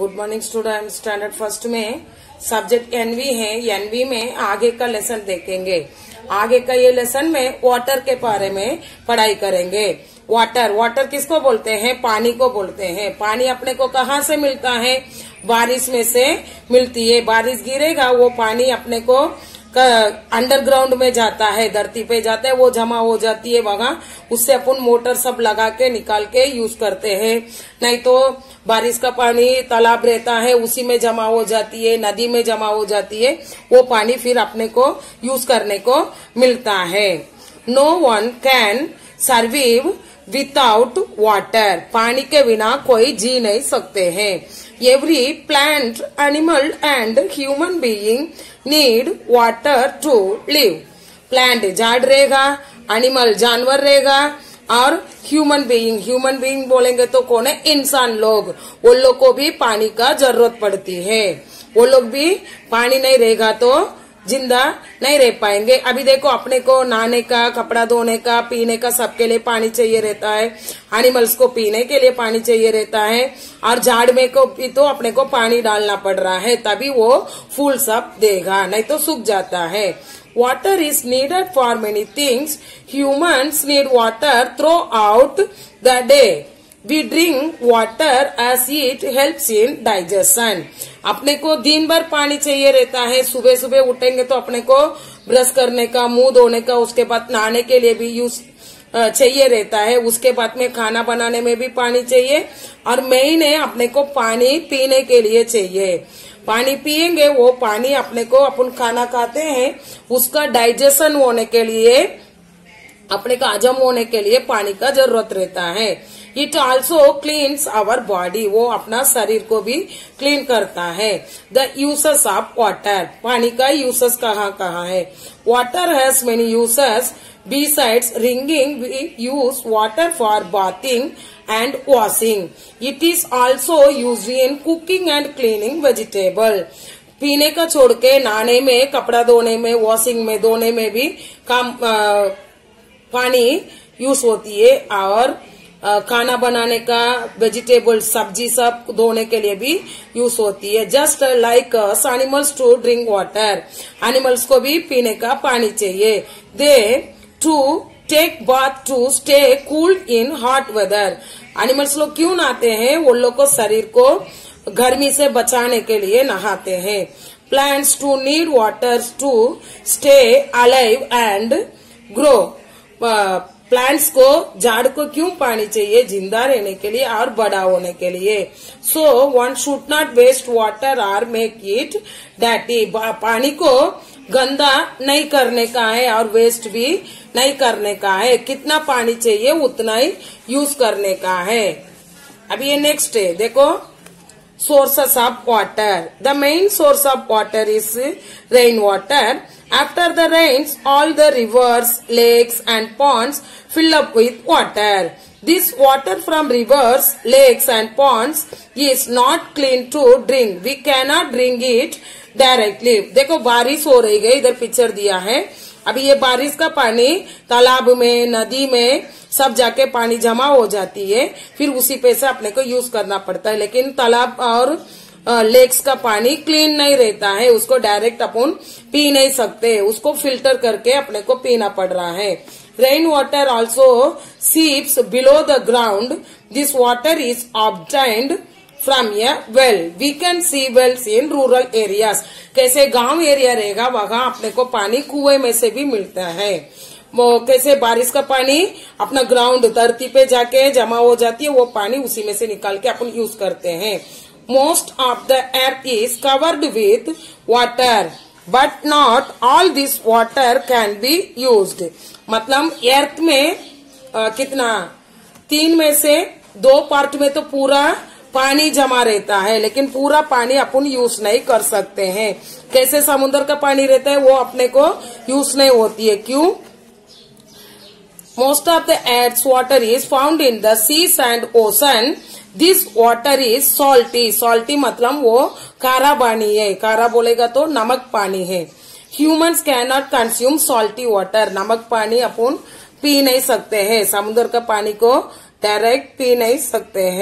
Good morning student, standard first में subject एनवी है एनवी में आगे का लेसन देखेंगे। आगे का ये लेसन में वाटर के बारे में पढ़ाई करेंगे। वाटर वाटर किसको बोलते हैं? पानी को बोलते हैं। पानी अपने को कहाँ से मिलता है? बारिश में से मिलती है। बारिश गिरेगा, वो पानी अपने को अंडरग्राउंड में जाता है, धरती पे जाता है, वो जमा हो जाती है वहाँ, उससे अपन मोटर सब लगा के निकाल के यूज़ करते हैं। नहीं तो बारिश का पानी तालाब रहता है, उसी में जमा हो जाती है, नदी में जमा हो जाती है, वो पानी फिर अपने को यूज़ करने को मिलता है। No one can survive without water पानी के बिना कोई जी नहीं सकते हैं। Every plant animal and human being need water to live plant झाड़ रहेगा एनिमल जानवर रहेगा, और ह्यूमन बीइंग ह्यूमन बीइंग बोलेंगे तो कौन है? इंसान लोग। वो लोग को भी पानी का ज़रूरत पड़ती है। वो लोग भी पानी नहीं रहेगा तो ज़िंदा नहीं रह पाएँगे। अभी देखो, अपने को नहाने का, कपड़ा धोने का, पीने का सबके लिए पानी चाहिए रहता है। एनिमल्स को पीने के लिए पानी चाहिए रहता है। और झाड़ में को भी तो अपने को पानी डालना पड़ रहा है, तभी वो फूल सब देगा, नहीं तो सूख जाता है। Water is needed for many things. Humans need water throughout the day. We drink water as it helps in digestion अपने को दिन भर पानी चाहिए रहता है। सुबह सुबह उठेंगे तो अपने को ब्रश करने का, मुँह धोने का, उसके बाद नहाने के लिए भी यूज़ चाहिए रहता है। उसके बाद में खाना बनाने में भी पानी चाहिए। और मेन है अपने को पानी पीने के लिए चाहिए। पानी पियेंगे, वो पानी अपने को अपन खाना खाते हैं। उसका डाइजेशन होने के लिए, अपने का हजम होने के लिए पानी का ज़रूरत रहता है। It also cleans our body वो अपना शरीर को भी क्लीन करता है। द यूसेस ऑफ़ वाटर पानी का यूसेस कहाँ कहाँ है? Water has many uses Besides ringing, we use water for bathing and washing. It is also used in cooking and cleaning vegetable. पीने का छोड़ के नहाने में कपड़ा धोने में वॉशिंग में धोने में भी काम आ, पानी यूज़ होती है और खाना बनाने का वेजिटेबल सब्ज़ी सब धोने के लिए भी यूज़ होती है। Just like animals too drink water animals को भी पीने का पानी चाहिए। They too take bath to stay cool in hot weather animals लोग क्यों नहाते हैं? वो लोग को शरीर को गर्मी से बचाने के लिए नहाते हैं। Plants too need water to stay alive and grow plants को, झाड़ को क्यों पानी चाहिए? ज़िंदा रहने के लिए और बड़ा होने के लिए। So one should not waste water or make it डैटी पानी को गंदा नहीं करने का है और वेस्ट भी नहीं करने का है। कितना पानी चाहिए, उतना ही यूज़ करने का है। अभी ये नेक्स्ट है, देखो। Sources of water. The main source of water is rainwater. After the rains, all the rivers, lakes and ponds fill up with water. This water from rivers, lakes and ponds is not clean to drink. We cannot drink it directly. देखो बारिश हो रही है इधर picture दिया है अभी ये बारिश का पानी तालाब में नदी में सब जाके पानी जमा हो जाती है फिर उसी पे से अपने को यूज़ करना पड़ता है लेकिन तालाब और लेक्स का पानी क्लीन नहीं रहता है, उसको डायरेक्ट अपन पी नहीं सकते, उसको फ़िल्टर करके अपने को पीना पड़ रहा है। Rain water also seeps below the ground this water is obtained from a well we can see wells in rural areas कैसे गाँव एरिया रहेगा, वहाँ अपने को पानी कुएँ में से भी मिलता है। वो कैसे बारिश का पानी अपना ग्राउंड धरती पे जाके जमा हो जाती है, वो पानी उसी में से निकाल के अपन यूज़ करते हैं। Most of the earth is covered with water but not all this water can be use मतलब एर्थ में आ, कितना? तीन में से दो पार्ट में तो पूरा पानी जमा रहता है लेकिन पूरा पानी अपन यूज़ नहीं कर सकते हैं। कैसे समुद्र का पानी रहता है वो अपने को यूज़ नहीं होती है। क्यों? Most of the earth's water is found in the seas and ocean. This water is salty salty मतलब वो कारा पानी है। कारा बोलेगा तो नमक पानी है। Humans can not consume salty water नमक पानी अपन पी नहीं सकते हैं। समुद्र का पानी को डायरेक्ट पी नहीं सकते हैं।